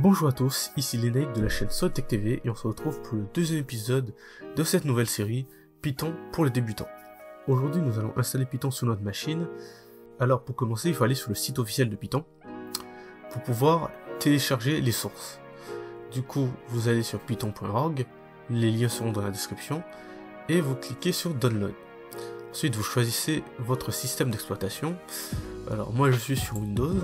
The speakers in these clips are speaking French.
Bonjour à tous, ici Lénaïque de la chaîne Soltech TV et on se retrouve pour le deuxième épisode de cette nouvelle série Python pour les débutants. Aujourd'hui nous allons installer Python sur notre machine. Alors pour commencer il faut aller sur le site officiel de Python pour pouvoir télécharger les sources. Du coup vous allez sur python.org, les liens seront dans la description et vous cliquez sur Download. Ensuite vous choisissez votre système d'exploitation. Alors moi je suis sur Windows.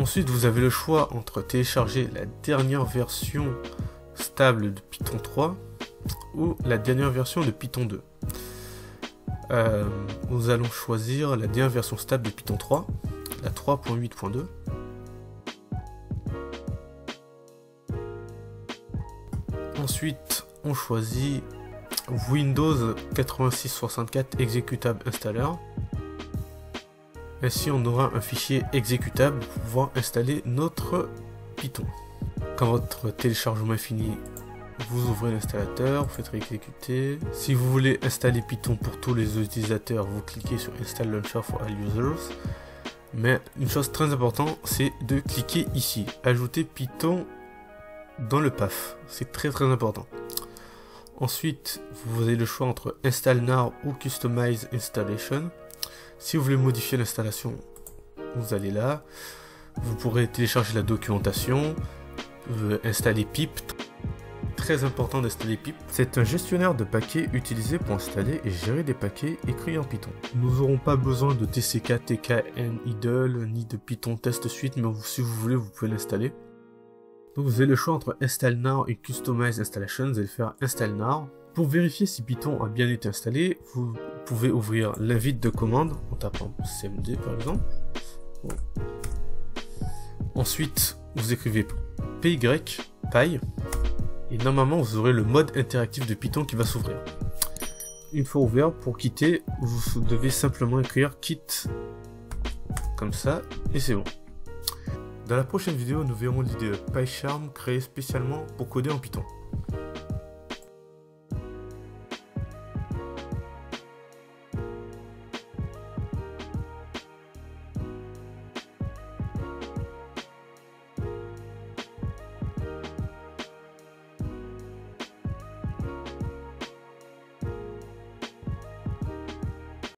Ensuite, vous avez le choix entre télécharger la dernière version stable de Python 3 ou la dernière version de Python 2. Euh, nous allons choisir la dernière version stable de Python 3, la 3.8.2. Ensuite, on choisit Windows 8664 exécutable installer. Ainsi, on aura un fichier exécutable pour pouvoir installer notre Python. Quand votre téléchargement est fini, vous ouvrez l'installateur, vous faites exécuter. Si vous voulez installer Python pour tous les utilisateurs, vous cliquez sur Install Launcher for All Users. Mais une chose très importante, c'est de cliquer ici, ajouter Python dans le PAF. C'est très très important. Ensuite, vous avez le choix entre Install Now ou Customize Installation. Si vous voulez modifier l'installation, vous allez là. Vous pourrez télécharger la documentation, euh, installer pip. Très important d'installer pip. C'est un gestionnaire de paquets utilisé pour installer et gérer des paquets écrits en Python. Nous n'aurons pas besoin de tck, tkn, idle, ni de Python test suite, mais si vous voulez, vous pouvez l'installer. Donc vous avez le choix entre Install Now et Customize Installation. Vous allez faire Install Now. Pour vérifier si Python a bien été installé, vous pouvez ouvrir l'invite de commande en tapant cmd par exemple. Ensuite, vous écrivez py, py, et normalement vous aurez le mode interactif de Python qui va s'ouvrir. Une fois ouvert, pour quitter, vous devez simplement écrire quitte comme ça, et c'est bon. Dans la prochaine vidéo, nous verrons l'idée de PyCharm créée spécialement pour coder en Python.